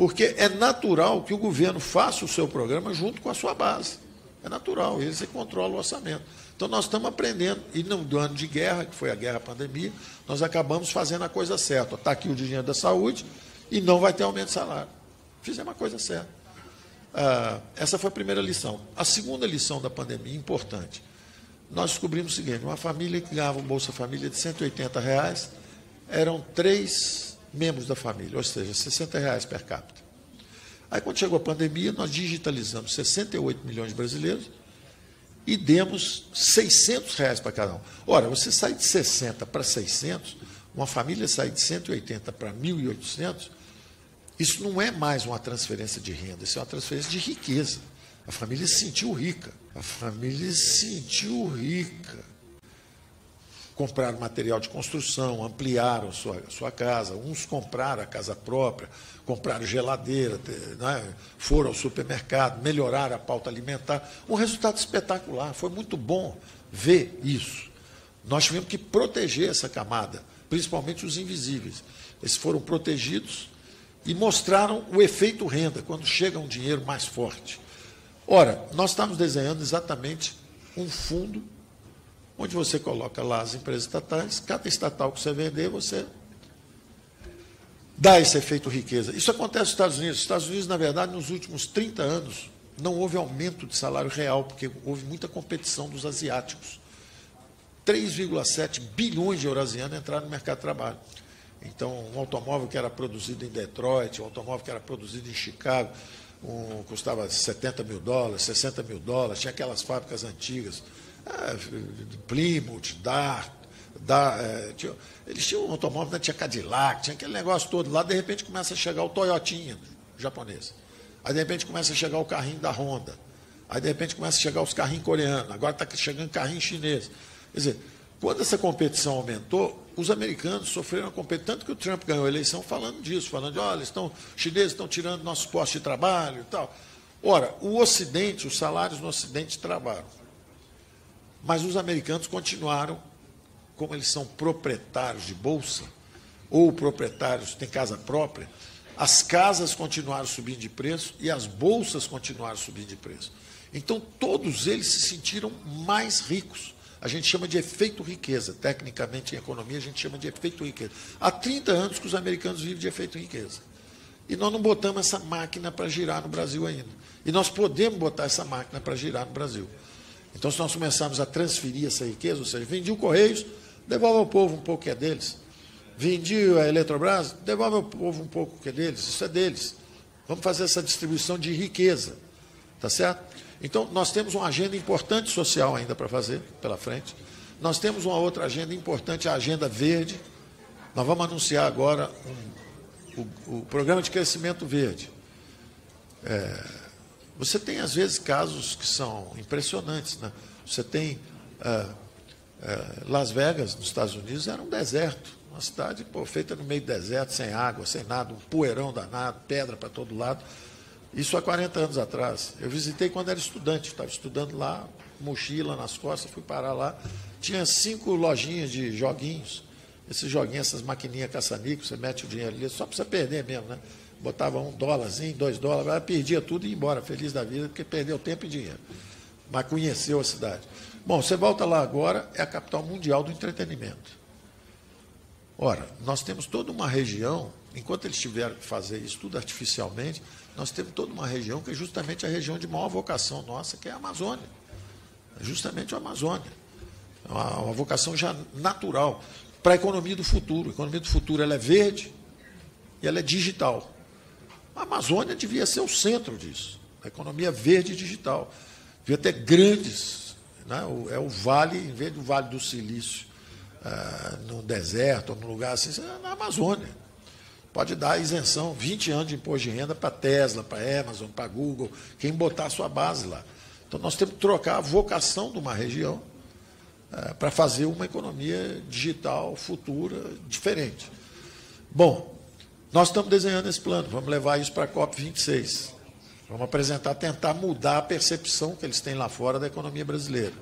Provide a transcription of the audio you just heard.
Porque é natural que o governo faça o seu programa junto com a sua base. É natural, eles controlam o orçamento. Então nós estamos aprendendo. E no ano de guerra, que foi a guerra pandemia, nós acabamos fazendo a coisa certa. Está aqui o dinheiro da saúde e não vai ter aumento de salário. Fizemos a coisa certa. Ah, essa foi a primeira lição. A segunda lição da pandemia, importante. Nós descobrimos o seguinte: uma família que ganhava um Bolsa Família de 180 reais, eram três membros da família, ou seja, 60 reais per capita. Aí, quando chegou a pandemia, nós digitalizamos 68 milhões de brasileiros e demos 600 reais para cada um. Ora, você sai de 60 para 600, uma família sai de 180 para 1.800, isso não é mais uma transferência de renda, isso é uma transferência de riqueza. A família se sentiu rica. A família se sentiu rica compraram material de construção, ampliaram sua, sua casa, uns compraram a casa própria, compraram geladeira, né? foram ao supermercado, melhoraram a pauta alimentar. Um resultado espetacular, foi muito bom ver isso. Nós tivemos que proteger essa camada, principalmente os invisíveis. Eles foram protegidos e mostraram o efeito renda, quando chega um dinheiro mais forte. Ora, nós estamos desenhando exatamente um fundo onde você coloca lá as empresas estatais, cada estatal que você vender, você dá esse efeito riqueza. Isso acontece nos Estados Unidos. Nos Estados Unidos, na verdade, nos últimos 30 anos, não houve aumento de salário real, porque houve muita competição dos asiáticos. 3,7 bilhões de eurasianos entraram no mercado de trabalho. Então, um automóvel que era produzido em Detroit, um automóvel que era produzido em Chicago, um, custava 70 mil dólares, 60 mil dólares, tinha aquelas fábricas antigas é, Plymouth, Dart, é, tinha, eles tinham um automóvel, né, tinha Cadillac, tinha aquele negócio todo lá, de repente começa a chegar o Toyotinha japonês. Aí de repente começa a chegar o carrinho da Honda. Aí de repente começa a chegar os carrinhos coreanos, agora está chegando carrinho chinês. Quer dizer, quando essa competição aumentou, os americanos sofreram a competição, tanto que o Trump ganhou a eleição falando disso, falando de, olha, estão, os chineses estão tirando nossos postos de trabalho e tal. Ora, o Ocidente, os salários no Ocidente trabalham. Mas os americanos continuaram, como eles são proprietários de bolsa, ou proprietários, têm casa própria, as casas continuaram subindo de preço e as bolsas continuaram subindo de preço. Então, todos eles se sentiram mais ricos. A gente chama de efeito riqueza. Tecnicamente, em economia, a gente chama de efeito riqueza. Há 30 anos que os americanos vivem de efeito riqueza. E nós não botamos essa máquina para girar no Brasil ainda. E nós podemos botar essa máquina para girar no Brasil. Então, se nós começarmos a transferir essa riqueza, ou seja, vendi o Correios, devolve ao povo um pouco que é deles. Vendi a Eletrobras, devolve ao povo um pouco que é deles. Isso é deles. Vamos fazer essa distribuição de riqueza. Tá certo? Então, nós temos uma agenda importante social ainda para fazer pela frente. Nós temos uma outra agenda importante, a agenda verde. Nós vamos anunciar agora um, o, o, programa de crescimento verde. É, você tem, às vezes, casos que são impressionantes. Né? Você tem ah, ah, Las Vegas, nos Estados Unidos, era um deserto. Uma cidade pô, feita no meio do deserto, sem água, sem nada, um poeirão danado, pedra para todo lado. Isso há 40 anos atrás. Eu visitei quando era estudante, estava estudando lá, mochila nas costas, fui parar lá. Tinha cinco lojinhas de joguinhos. Esses joguinhos, essas maquininhas caça-nico, você mete o dinheiro ali, só para você perder mesmo, né? Botava um dólarzinho, dois dólares, perdia tudo e ia embora, feliz da vida, porque perdeu tempo e dinheiro. Mas conheceu a cidade. Bom, você volta lá agora, é a capital mundial do entretenimento. Ora, nós temos toda uma região, enquanto eles tiveram que fazer isso tudo artificialmente, nós temos toda uma região que é justamente a região de maior vocação nossa, que é a Amazônia. É justamente a Amazônia. É uma, uma vocação já natural para a economia do futuro. A economia do futuro ela é verde e ela é digital. A Amazônia devia ser o centro disso, a economia verde digital. Devia ter grandes, né? é o vale, em vez do Vale do Silício, ah, no deserto ou num lugar assim, é na Amazônia. Pode dar isenção, 20 anos de imposto de renda para Tesla, para Amazon, para Google, quem botar a sua base lá. Então nós temos que trocar a vocação de uma região ah, para fazer uma economia digital futura diferente. Bom, nós estamos desenhando esse plano, vamos levar isso para a COP26. Vamos apresentar, tentar mudar a percepção que eles têm lá fora da economia brasileira.